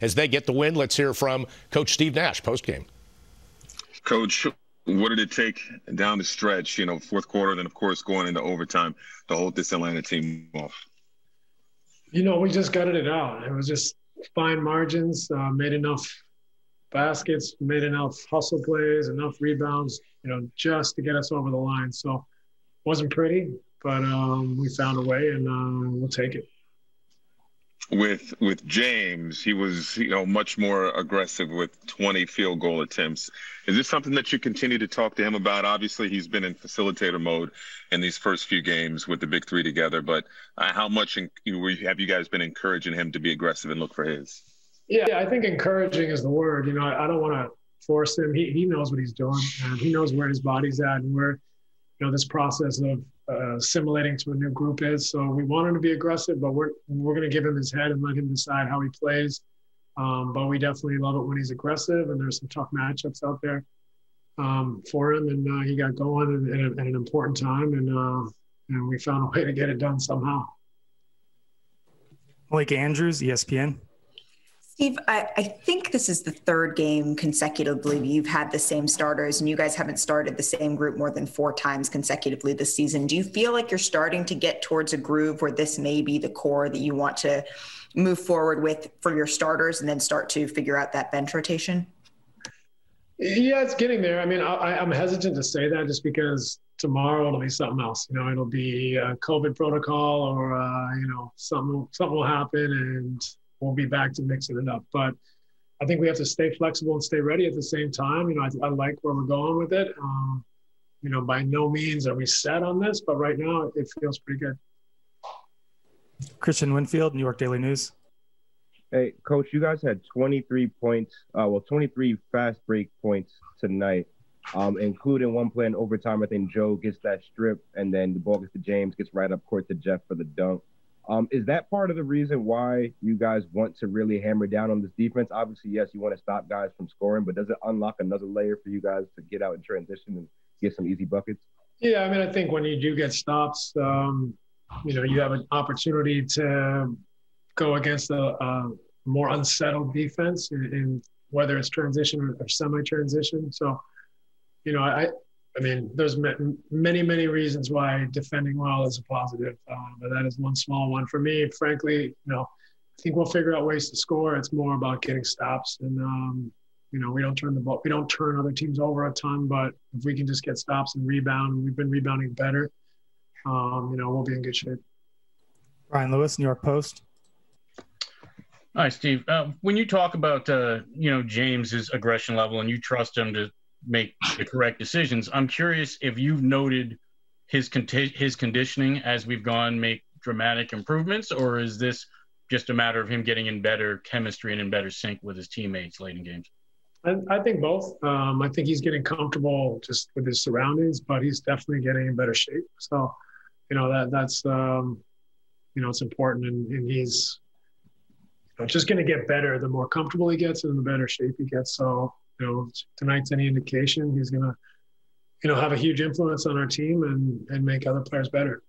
as they get the win. Let's hear from Coach Steve Nash post game. Coach, what did it take down the stretch, you know, fourth quarter, And then of course going into overtime to hold this Atlanta team off? You know, we just gutted it out. It was just fine margins, uh, made enough baskets, made enough hustle plays, enough rebounds, you know, just to get us over the line. So wasn't pretty, but um, we found a way and uh, we'll take it with with James, he was you know much more aggressive with 20 field goal attempts. Is this something that you continue to talk to him about? Obviously, he's been in facilitator mode in these first few games with the big three together. But uh, how much in, have you guys been encouraging him to be aggressive and look for his? Yeah, I think encouraging is the word. You know, I, I don't want to force him. He he knows what he's doing, and he knows where his body's at and where you know this process of uh, assimilating to a new group is. So we want him to be aggressive, but we're we're going to give him his head and let him decide how he plays. Um, but we definitely love it when he's aggressive, and there's some tough matchups out there um, for him. And uh, he got going at, at, an important time, and uh, and we found a way to get it done somehow. Blake Andrews, ESPN. Steve, I, I, think this is the third game consecutively you've had the same starters, and you guys haven't started the same group more than four times consecutively this season. Do you feel like you're starting to get towards a groove where this may be the core that you want to move forward with for your starters and then start to figure out that bench rotation? Yeah, it's getting there. I mean, I, am hesitant to say that just because tomorrow it'll be something else. You know, it'll be a COVID protocol or, uh, you know, something, something will happen and we'll be back to mixing it up. But I think we have to stay flexible and stay ready at the same time. You know, I, I like where we're going with it. Um, you know, by no means are we set on this, but right now it feels pretty good. Christian Winfield, New York Daily News. Hey, coach, you guys had 23 points, uh, well, 23 fast break points tonight, um, including one play in overtime. I think Joe gets that strip, and then the ball gets to James, gets right up court to Jeff for the dunk. Um, is that part of the reason why you guys want to really hammer down on this defense? Obviously, yes, you want to stop guys from scoring, but does it unlock another layer for you guys to get out and transition and get some easy buckets? Yeah, I mean, I think when you do get stops, um, you know, you have an opportunity to go against a, a more unsettled defense in, in, whether it's transition or, semi-transition. So, you know, I, I mean, there's many, many reasons why defending well is a positive, uh, but that is one small one for me. Frankly, you know, I think we'll figure out ways to score. It's more about getting stops, and um, you know, we don't turn the ball, we don't turn other teams over a ton, but if we can just get stops and rebound, we've been rebounding better. Um, you know, we'll be in good shape. Brian Lewis, New York Post. Hi, Steve. Uh, when you talk about uh, you know James's aggression level and you trust him to make the correct decisions. I'm curious if you've noted his con- his conditioning as we've gone make dramatic improvements, or is this just a matter of him getting in better chemistry and in better sync with his teammates late in games? I, I think both. Um, I think he's getting comfortable just with his surroundings, but he's definitely getting in better shape. So, you know that that's um, you know it's important, and, and he's just going to get better the more comfortable he gets and the better shape he gets. So you know, tonight's any indication, he's going to, you know, have a huge influence on our team and and make other players better.